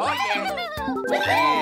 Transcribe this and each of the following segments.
Oh yeah.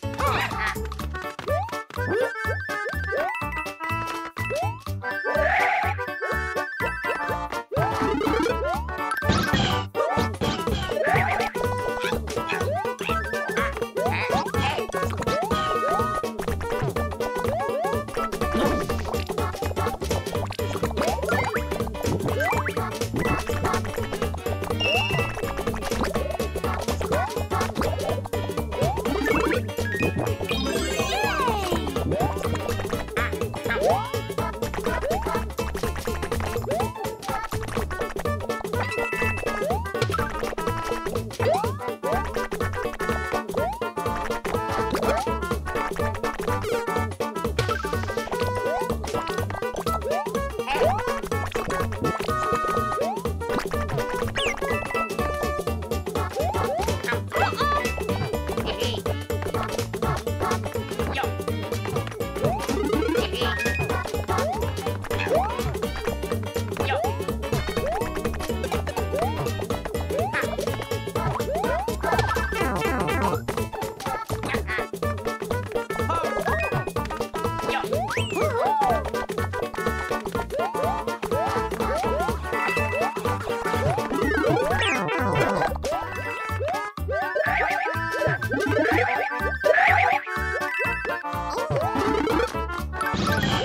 Huh.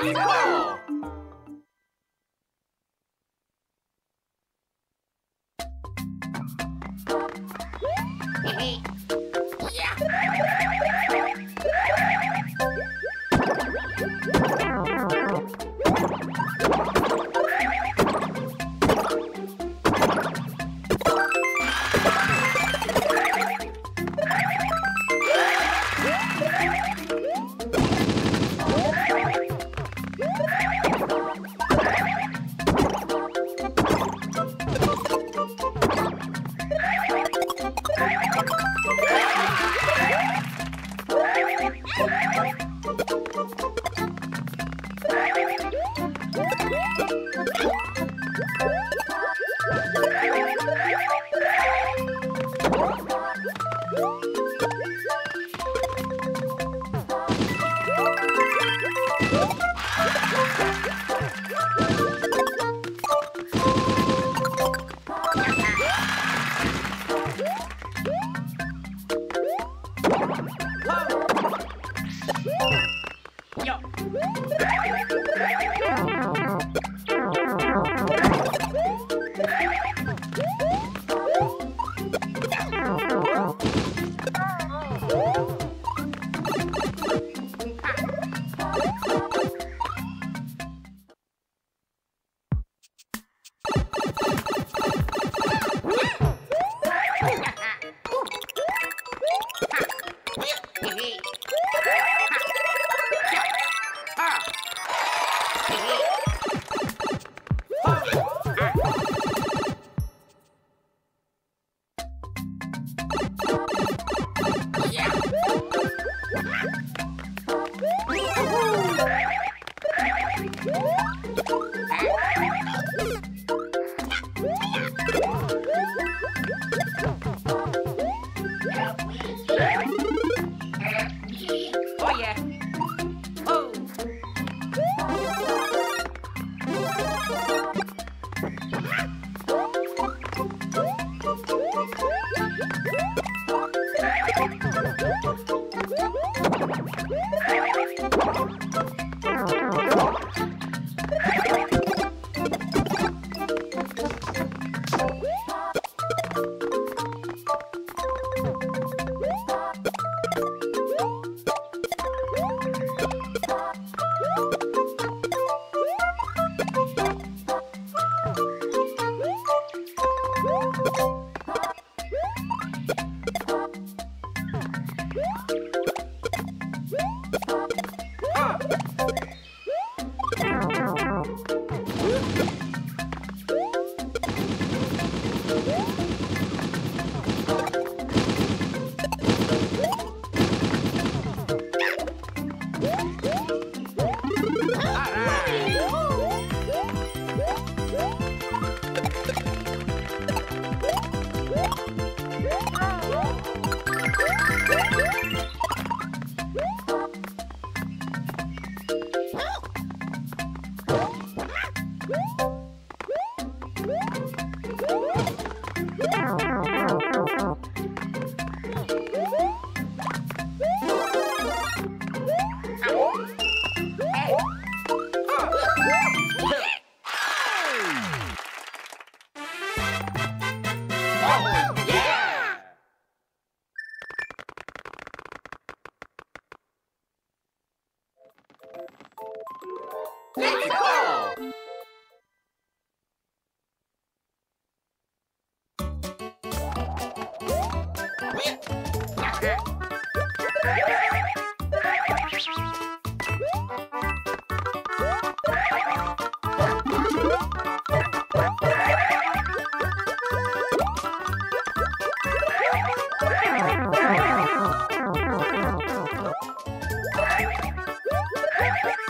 你过。Ha ha ha!